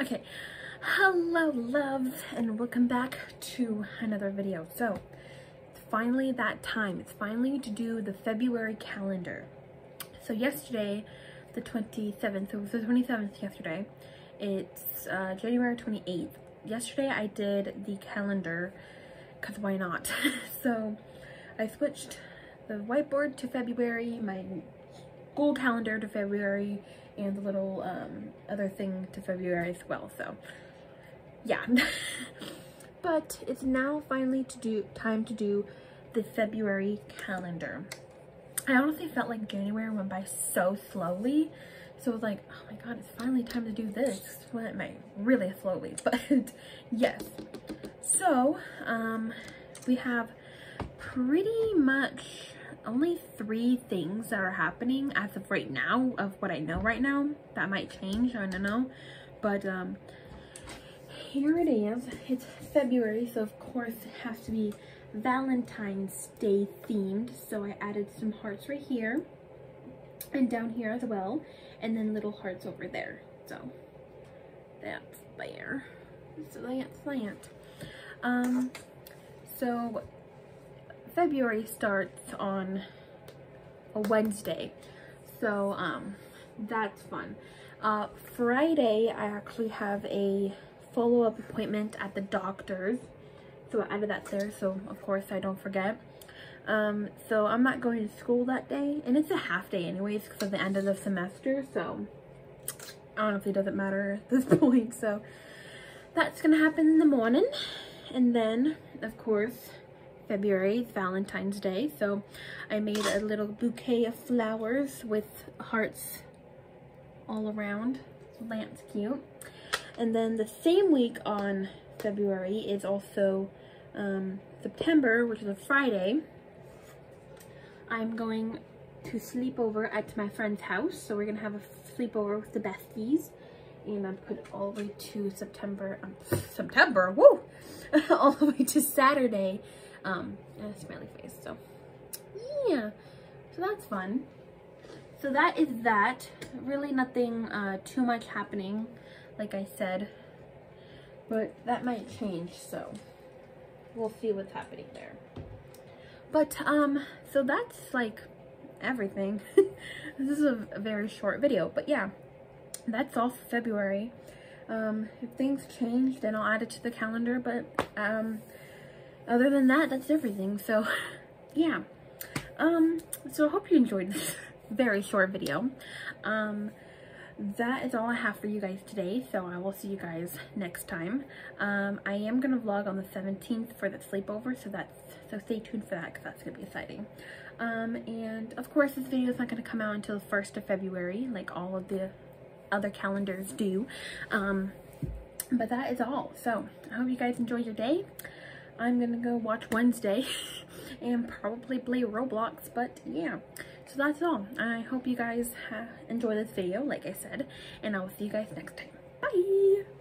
okay, hello loves and welcome back to another video. So, it's finally that time. It's finally to do the February calendar. So yesterday, the 27th, it was the 27th yesterday, it's uh, January 28th. Yesterday I did the calendar, because why not? so, I switched the whiteboard to February, my school calendar to February, and the little um, other thing to February as well. So yeah, but it's now finally to do time to do the February calendar. I honestly felt like January went by so slowly. So it was like, oh my god, it's finally time to do this. It went by really slowly, but yes. So, um, we have pretty much only three things that are happening as of right now of what I know right now. That might change, I don't know. But um, here it is. It's February, so of course it has to be Valentine's Day themed. So I added some hearts right here and down here as well. And then little hearts over there. So that's there. So that's that. Um, so February starts on a Wednesday. So, um, that's fun. Uh, Friday, I actually have a follow-up appointment at the doctor's. So I added that there, so of course I don't forget. Um, so I'm not going to school that day, and it's a half day anyways because of the end of the semester, so honestly doesn't matter at this point. So that's gonna happen in the morning, and then of course February, Valentine's Day. So I made a little bouquet of flowers with hearts all around. That's cute. And then the same week on February is also um, September, which is a Friday. I'm going to sleep over at my friend's house. So we're going to have a sleepover with the besties. And I'm put all the way to September, um, September, woo! all the way to Saturday um, and a smiley face. So yeah, so that's fun. So that is that. Really nothing uh, too much happening, like I said, but that might change. So we'll see what's happening there. But um, so that's like everything. this is a, very short video, but yeah, that's all February. Um, if things change, then I'll add it to the calendar, but um, other than that, that's everything. So, yeah. Um, so I hope you enjoyed this very short video. Um, that is all I have for you guys today, so I will see you guys next time. Um, I am going to vlog on the 17th for the sleepover, so that's so stay tuned for that because that's going to be exciting. Um, and of course, this video is not going to come out until the 1st of February, like all of the other calendars do. Um, but that is all. So I hope you guys enjoy your day. I'm gonna go watch Wednesday and probably play Roblox, but yeah. So that's all. I hope you guys uh, enjoy this video, like I said, and I will see you guys next time. Bye!